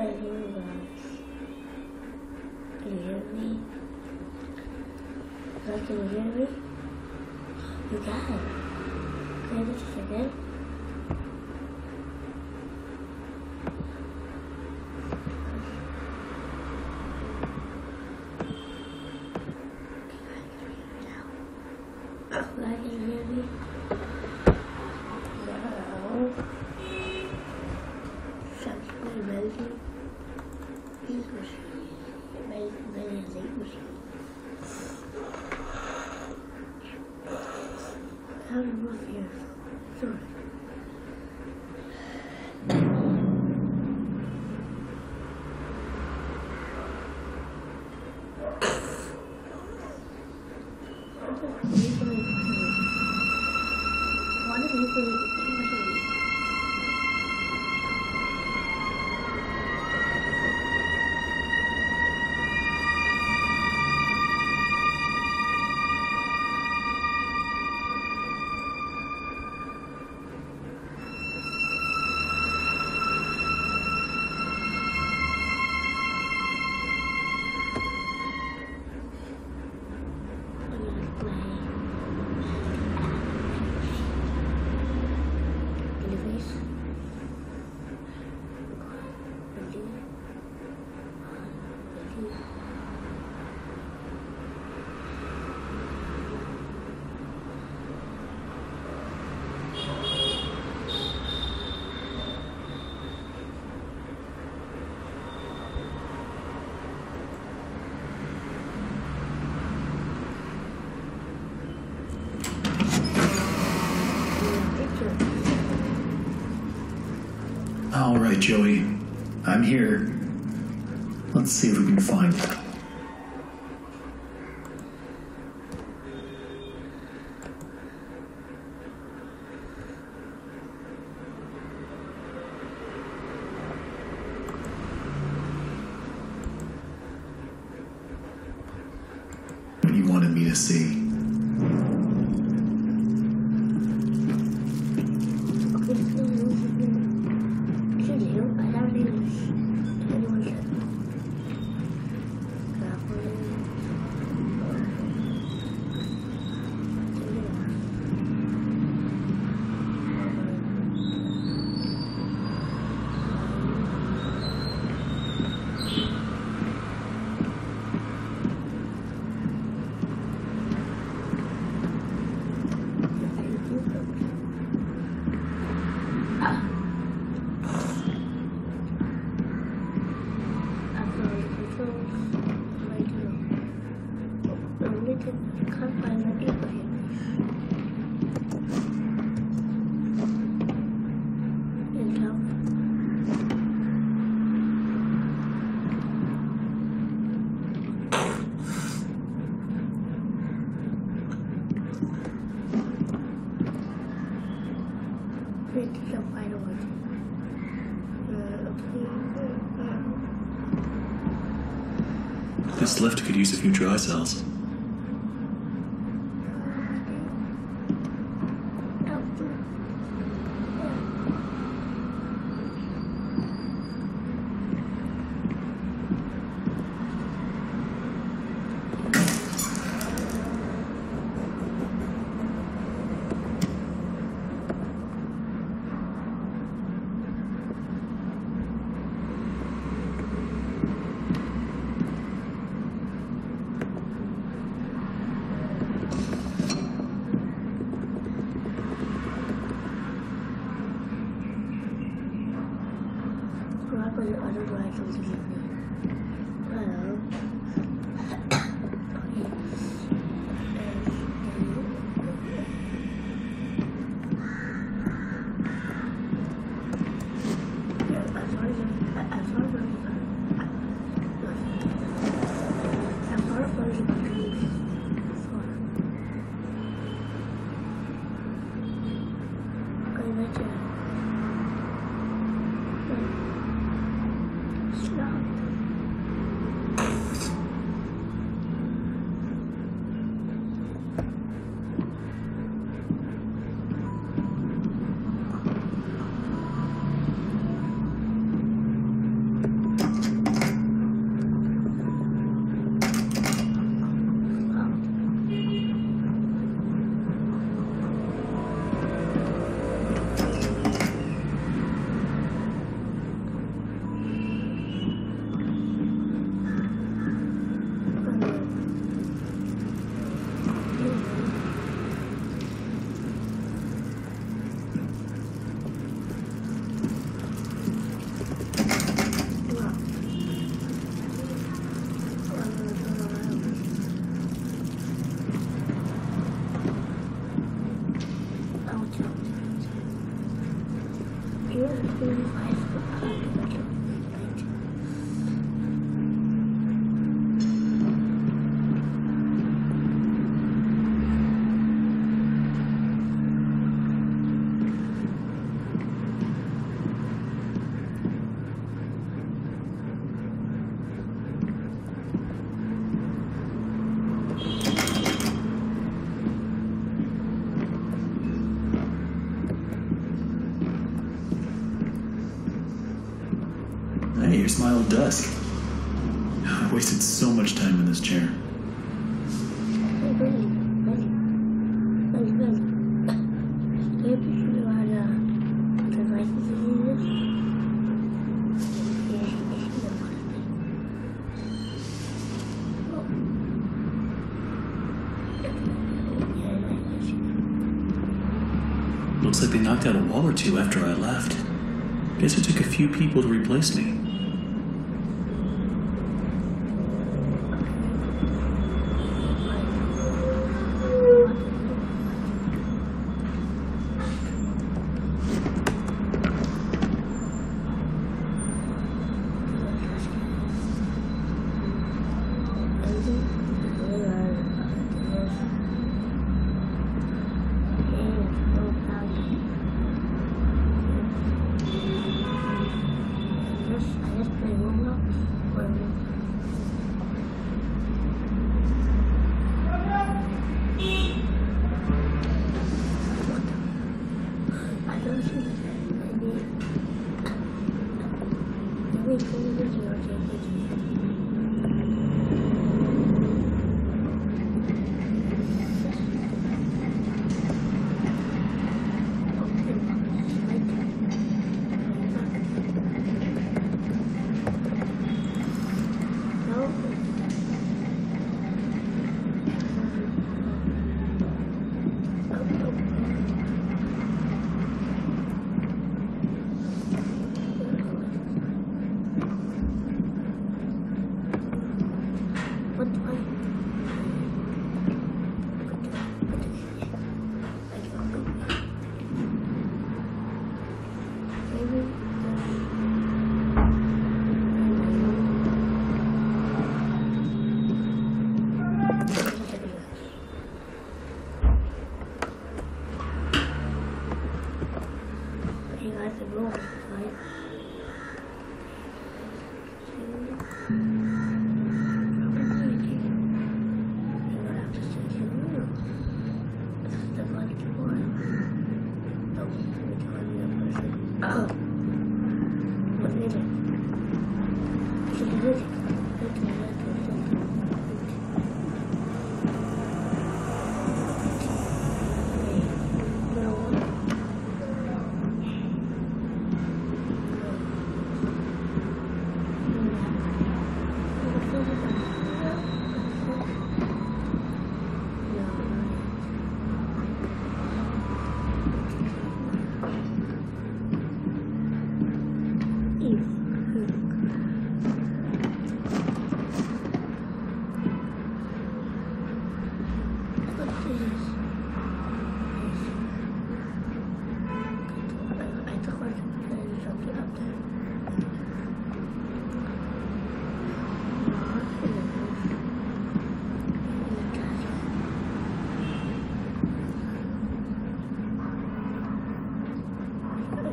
guys. Can you hear me? Can you hear me? You can. Can I do this? Joey. I'm here. Let's see if we can find. What you wanted me to see. Can't find the Abraham. Intel. Wait, the final one. Uh, okay. This lift could use of few dry cells. or two after I left. Guess it took a few people to replace me.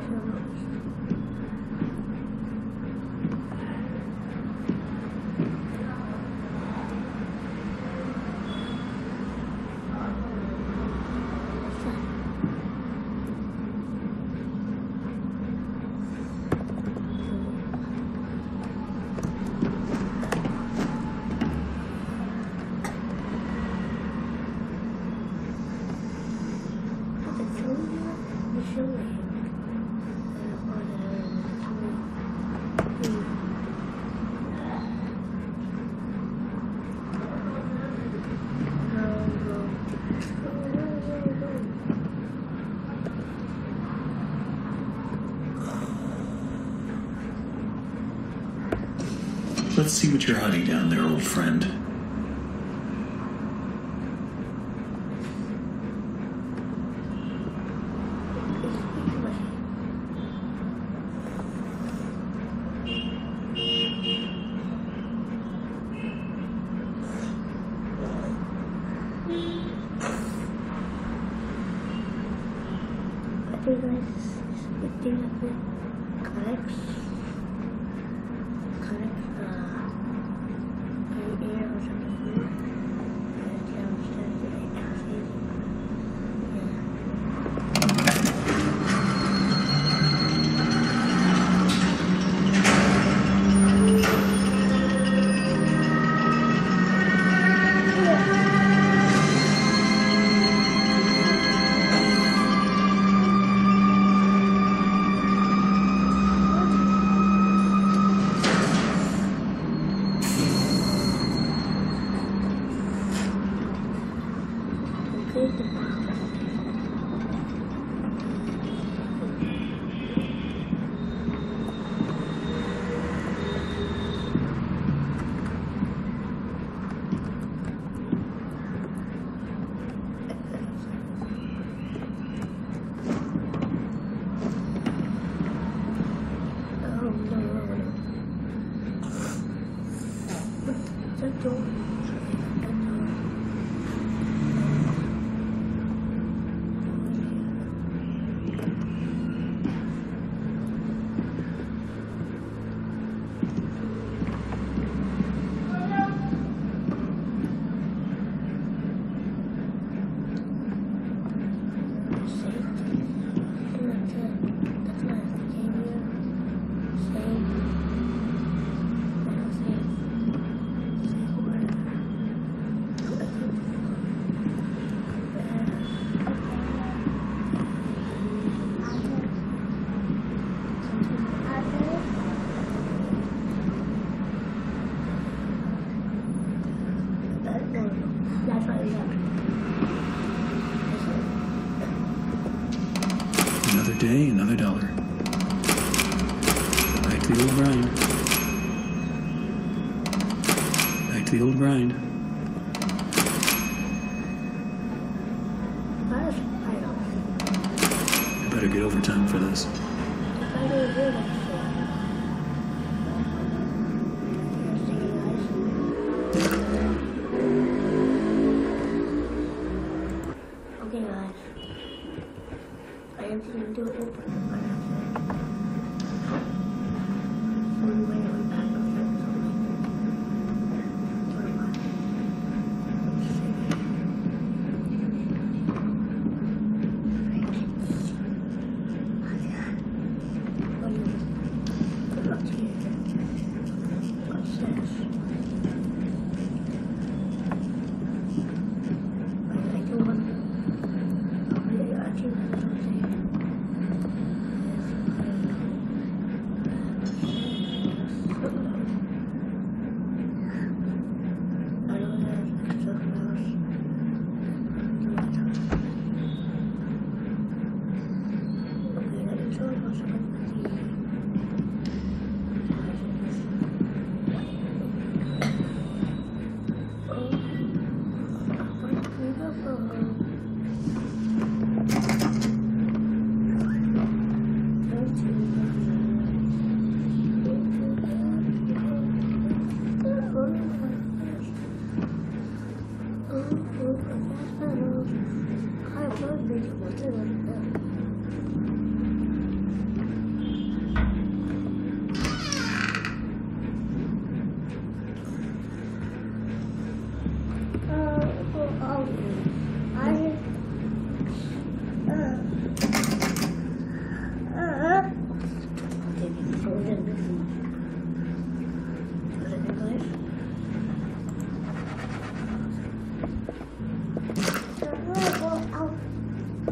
Thank you. see what you're hiding down there, old friend.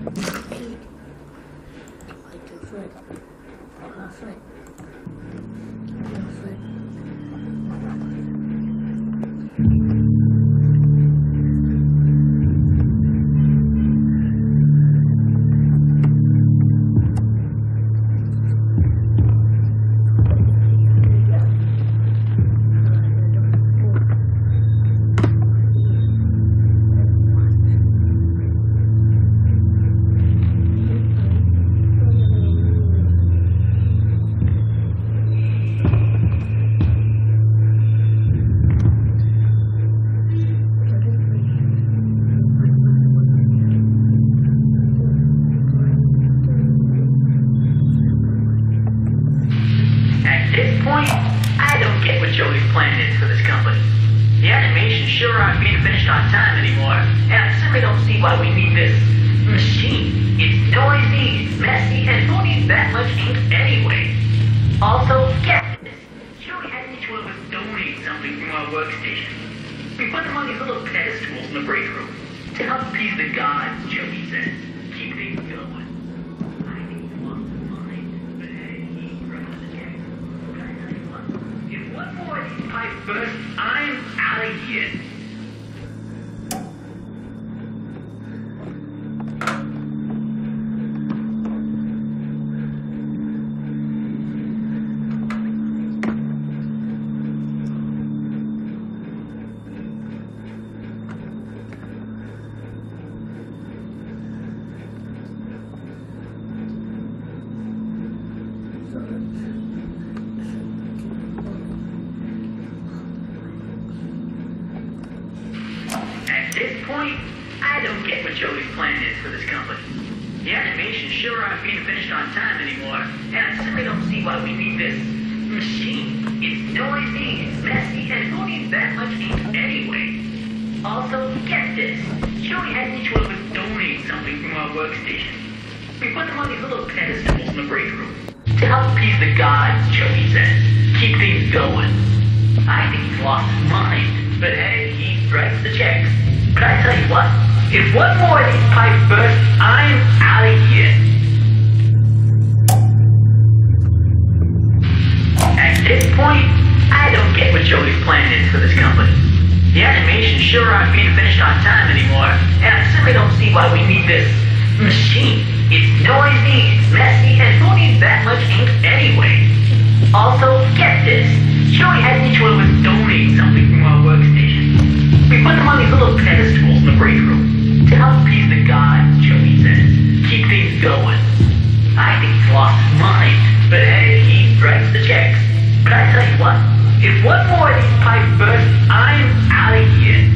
Like a foot. Like my. But I'm out of here. machine. It's noisy, it's messy, and who needs that much ink anyway? Also, get this. Joey had each one of us donate something from our workstation. We put them on these little pedestals in the break room to help please the gods, Joey says. Keep things going. I think he's lost his mind, but hey, he writes the checks. But I tell you what, if one more of these pipes bursts, I'm out of here.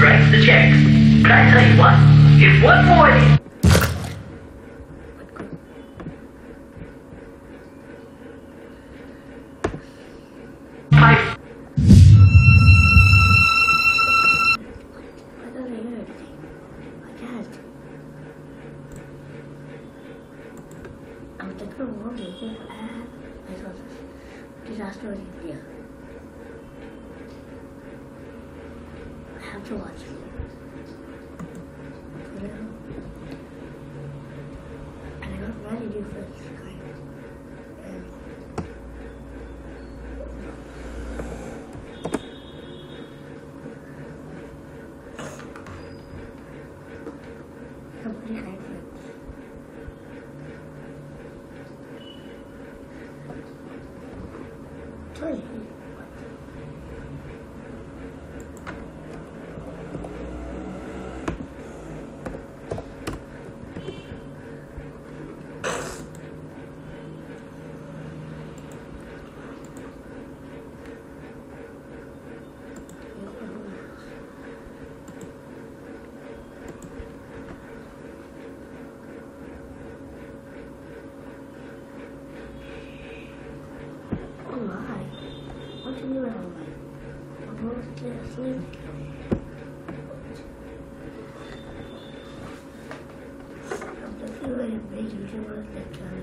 writes the checks. But I tell you what, if one morning Seriously? I feel like I'm making too much that time.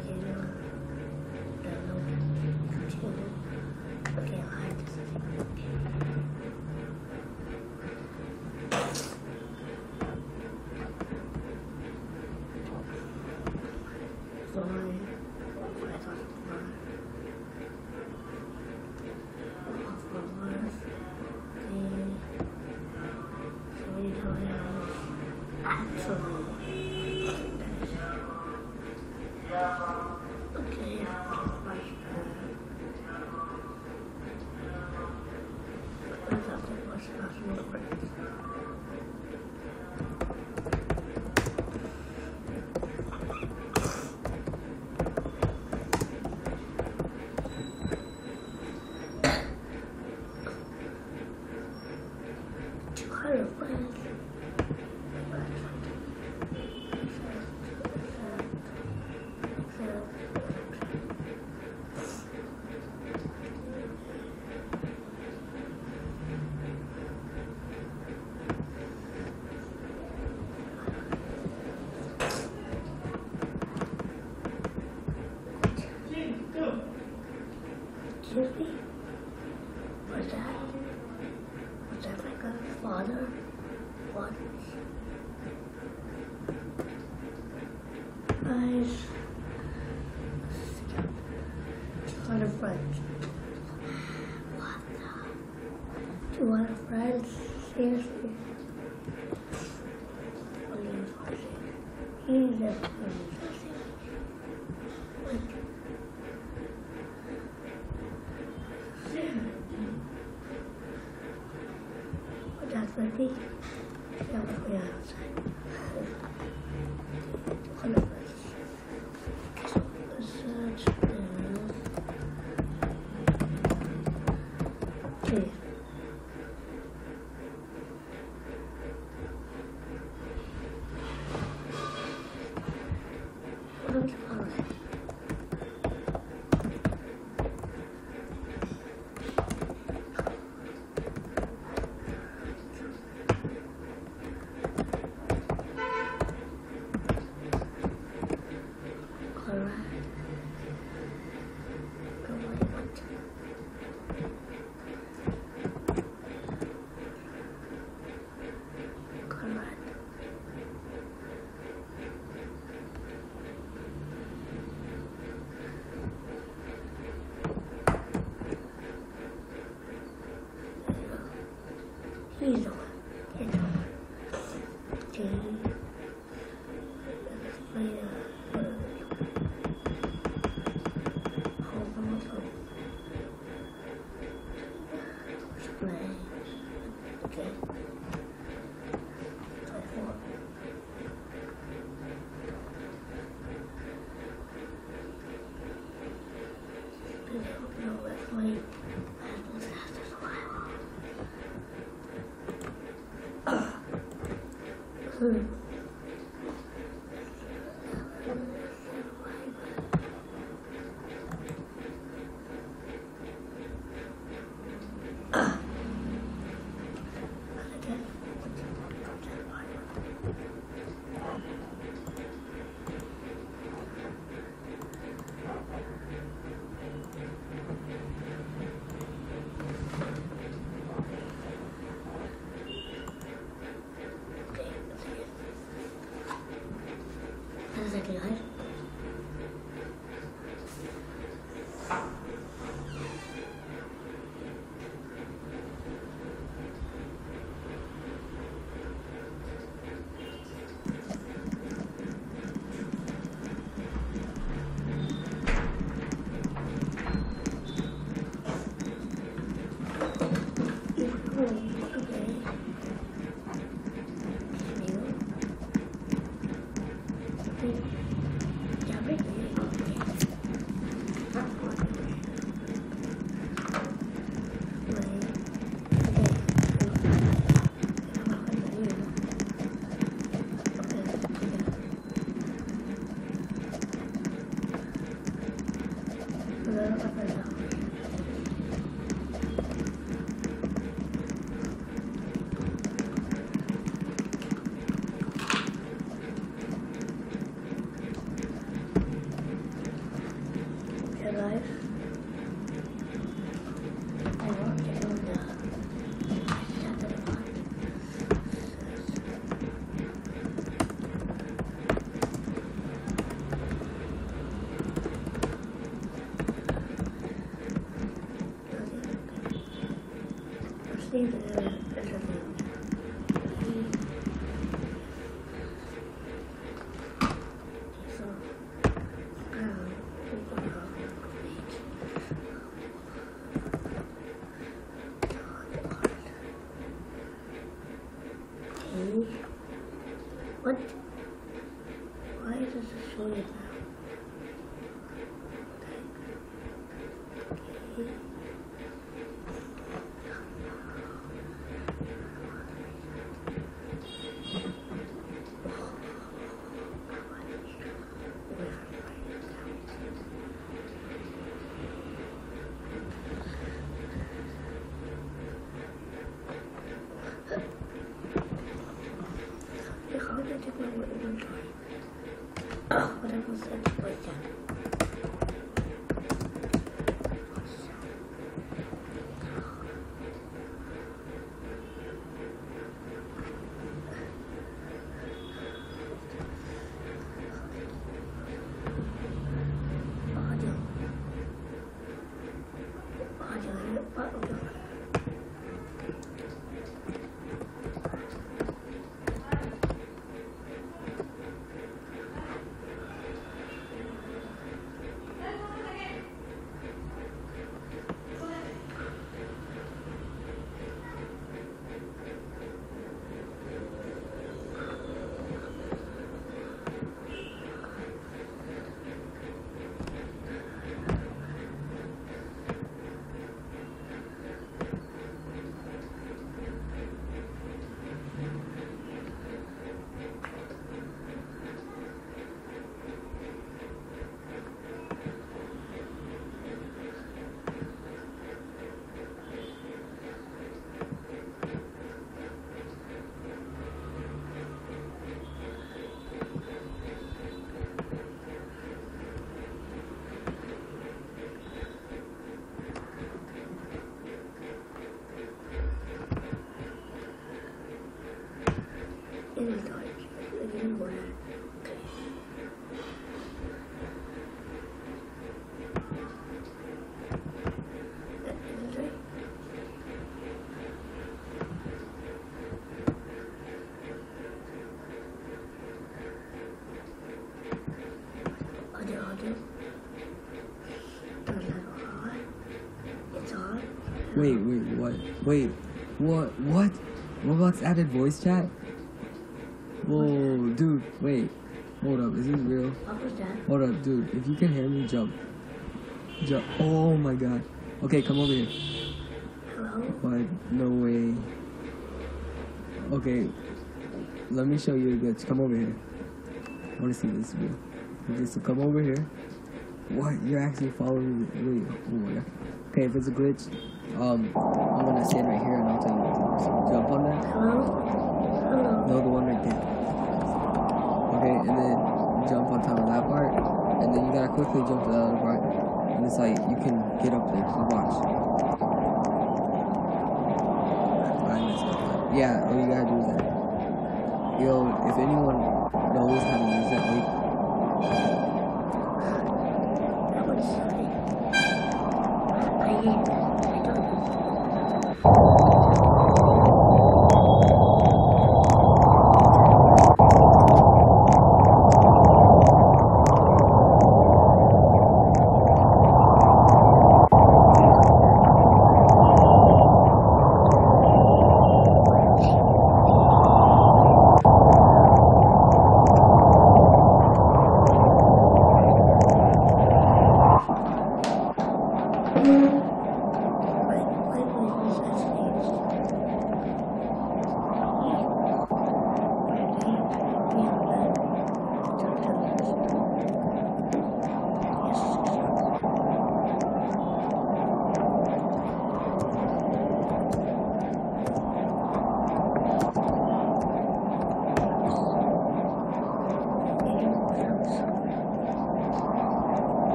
Absolutely. 电视，空调，音乐，空调，我打算听《小兔子》。Wait, what? What? Roblox added voice chat? Whoa, dude, wait. Hold up, is this real? Hold up, dude. If you can hear me, jump. Jump. Oh my god. Okay, come over here. Hello? What? No way. Okay, let me show you a glitch. Come over here. I want to see this view. Okay, so come over here. What? You're actually following me? Wait, oh my god. Okay, if it's a glitch, um, I'm gonna stand right here and I'll tell you. Jump on that. Hello? No, the one right there. Okay, and then jump on top of that part, and then you gotta quickly jump to the other part, and it's like you can get up there. So watch. I messed up. Yeah, all you gotta do is that. Yo, if anyone knows how to use that, like,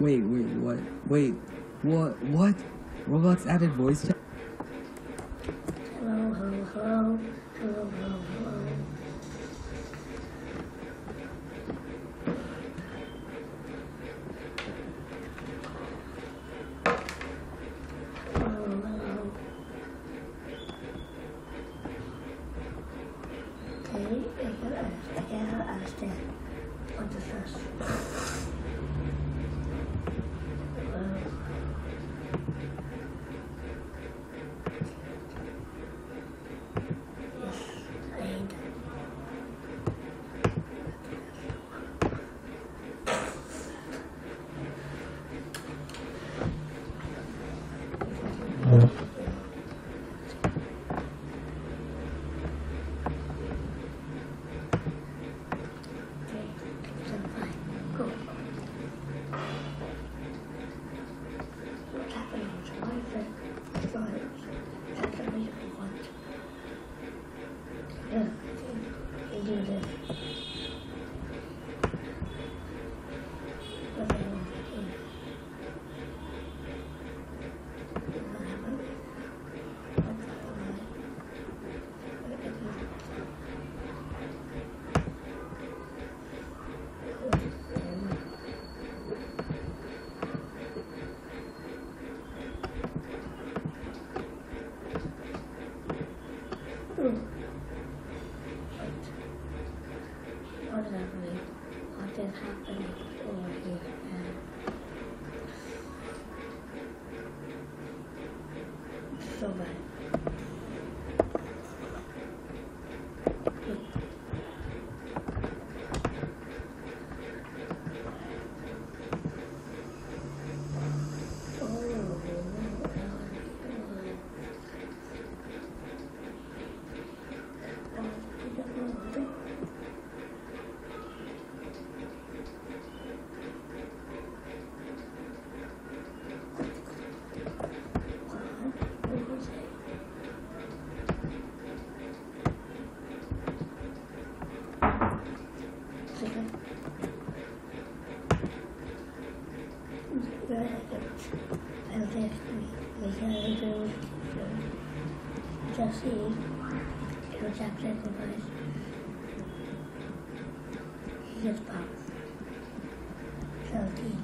Wait, wait, what? Wait, what? What? Roblox added voice chat? Jesse to sacrifice his power. So he